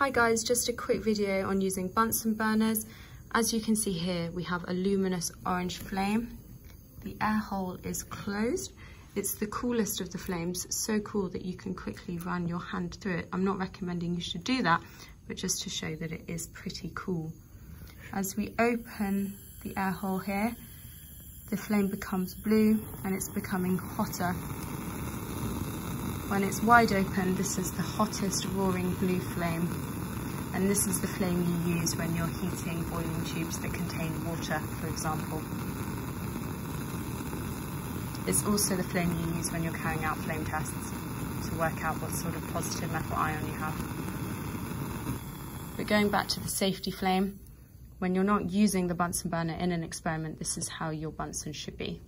Hi guys, just a quick video on using Bunsen burners. As you can see here, we have a luminous orange flame. The air hole is closed. It's the coolest of the flames, so cool that you can quickly run your hand through it. I'm not recommending you should do that, but just to show that it is pretty cool. As we open the air hole here, the flame becomes blue and it's becoming hotter. When it's wide open, this is the hottest roaring blue flame. And this is the flame you use when you're heating boiling tubes that contain water, for example. It's also the flame you use when you're carrying out flame tests to work out what sort of positive metal ion you have. But going back to the safety flame, when you're not using the Bunsen burner in an experiment, this is how your Bunsen should be.